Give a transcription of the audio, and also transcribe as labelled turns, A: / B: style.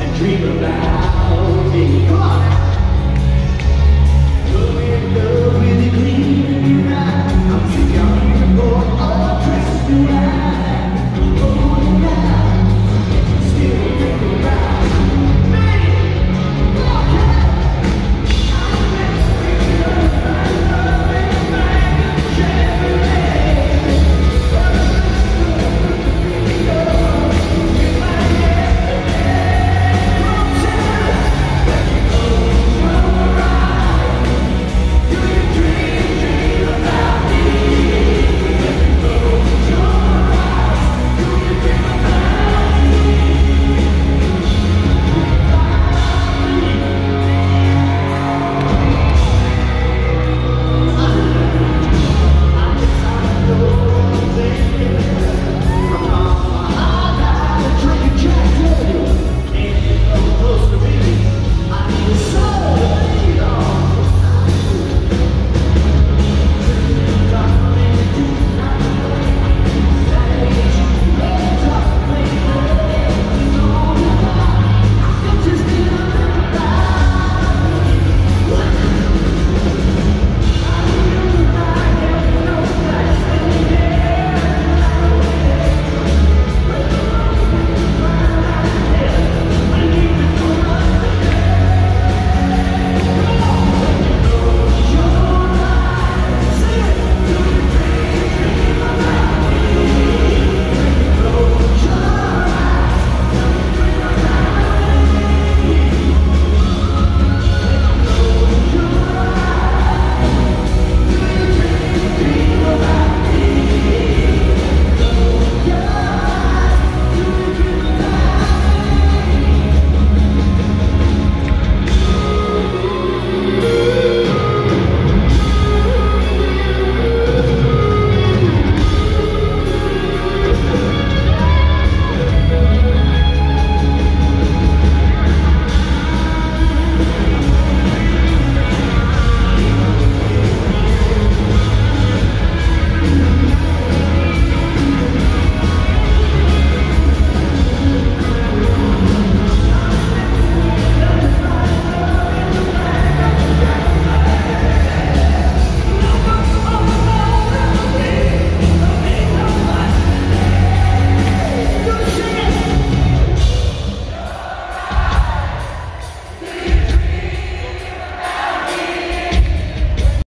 A: and dream about me? Come on.